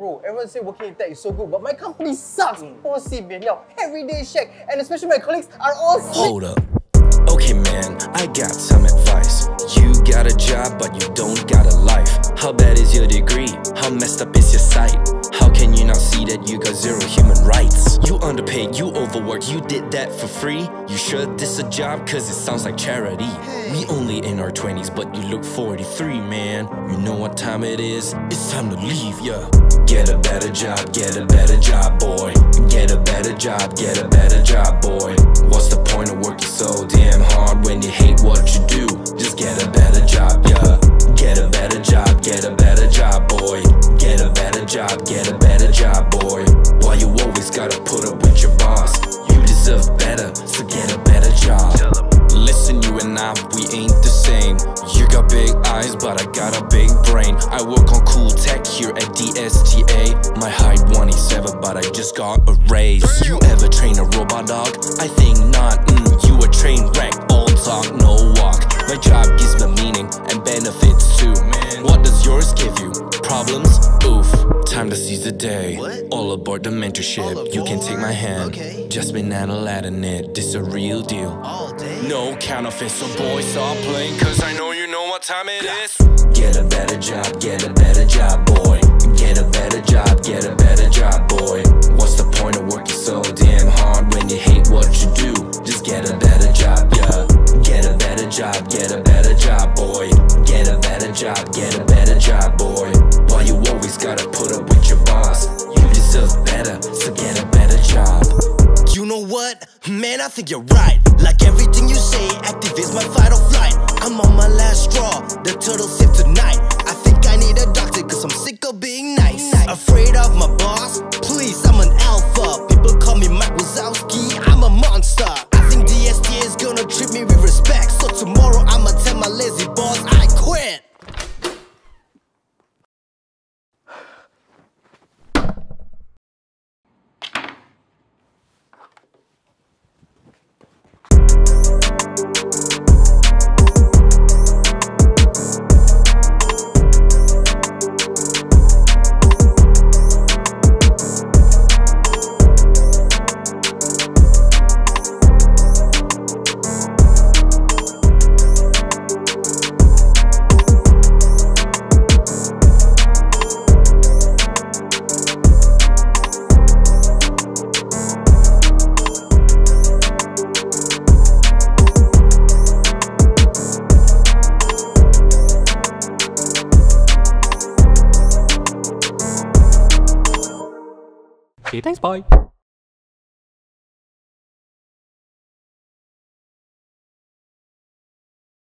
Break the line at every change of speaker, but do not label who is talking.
Bro, everyone say working in tech is so good, but my company sucks. Mm. OC, everyday check, and especially my colleagues are all sick.
Hold up. Okay, man, I got some advice. You got a job, but you don't got a life. How bad is your degree? How messed up is your site? How can you not see that you got zero human rights? You underpaid, you overworked, you did that for free. You sure this a job? Cause it sounds like charity. We only in our 20s, but you look 43, man. You know what time it is? It's time to leave, yeah. Get a better job, get a better job, boy. Get a better job, get a better job, boy. We ain't the same. You got big eyes, but I got a big brain. I work on cool tech here at DSTA. My height 187, but I just got a raise. You ever train a robot dog? I think not. Mm, you a train wreck, all talk, no walk. My job gives me meaning and benefits too. What does yours give you? Problems? Oof. Time to seize the day.
What?
All aboard the mentorship. You can take my hand.
Okay.
Just been Aladdin it. This a real deal.
All day.
No counterfeit, so boys stop playing Cause I know you know what time it is Get a better job, get a better job, boy
Man, I think you're right. Like everything you say
Okay, thanks, bye.